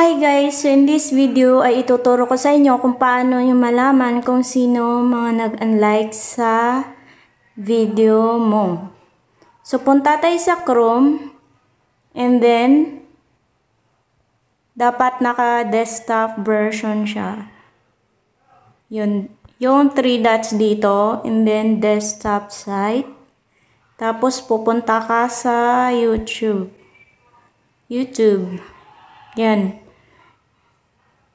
Hi guys! So in this video ay ituturo ko sa inyo kung paano nyo malaman kung sino mga nag-unlike sa video mo. So punta tayo sa Chrome and then dapat naka-desktop version siya. Yun, yung 3 dots dito and then desktop site. Tapos pupunta ka sa YouTube. YouTube. Yan.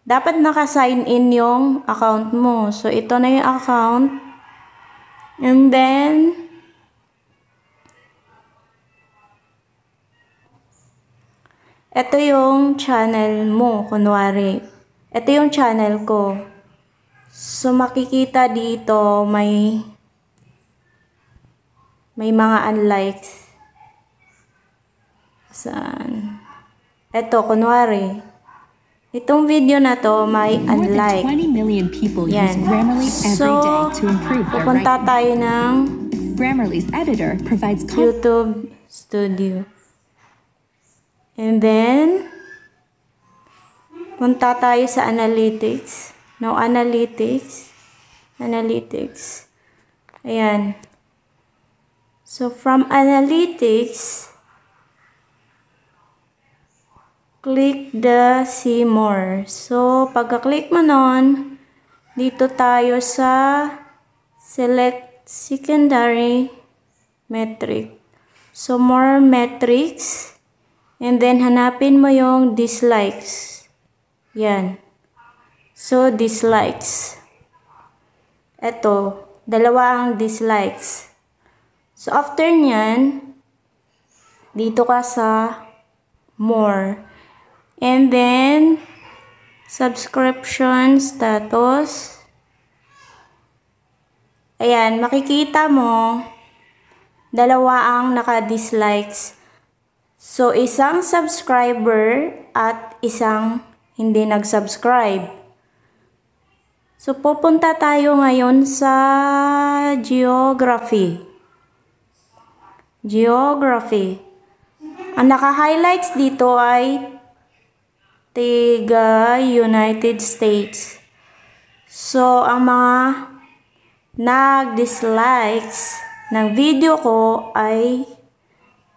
Dapat naka-sign in yung account mo. So, ito na yung account. And then, ito yung channel mo, kunwari. Ito yung channel ko. So, makikita dito, may may mga unlikes. Saan? Ito, kunwari. Itong video na to, may More than unlike. 20 million people use Yan. Grammarly every So, day to improve their pupunta writing. tayo ng Grammarly's editor provides YouTube Studio. And then, punta tayo sa Analytics. No, Analytics. Analytics. Ayan. So, from Analytics, click the see more. So, pagka-click mo nun, dito tayo sa select secondary metric. So, more metrics. And then, hanapin mo yung dislikes. Yan. So, dislikes. Ito, dalawa ang dislikes. So, after nyan, dito ka sa more. And then, subscription status. Ayan, makikita mo, dalawa ang naka-dislikes. So, isang subscriber at isang hindi nag-subscribe. So, pupunta tayo ngayon sa geography. Geography. Ang naka-highlights dito ay tiga United States. So, ang mga nag-dislikes ng video ko ay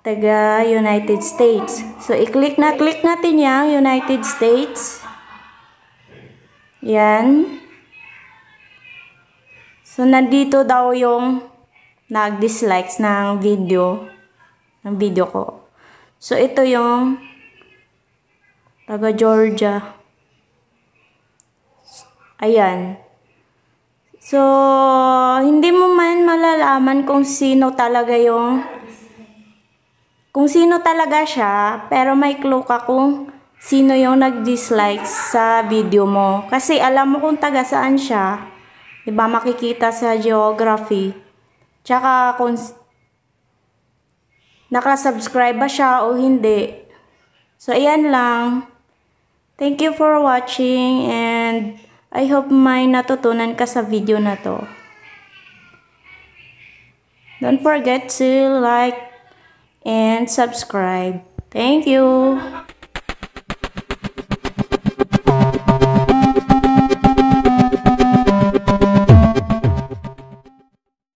taga United States. So, i-click na click natin yung United States. Yan. So, nandito daw yung nag-dislikes ng video, ng video ko. So, ito yung taga Georgia. Ayan. So, hindi mo man malalaman kung sino talaga yung kung sino talaga siya, pero may clue ka kung sino yung nag-dislike sa video mo. Kasi alam mo kung taga saan siya. Di ba makikita sa geography. Tsaka kung nakasubscribe ba siya o hindi. So, ayan lang. Thank you for watching and I hope may natutunan ka sa video na to. Don't forget to like and subscribe. Thank you.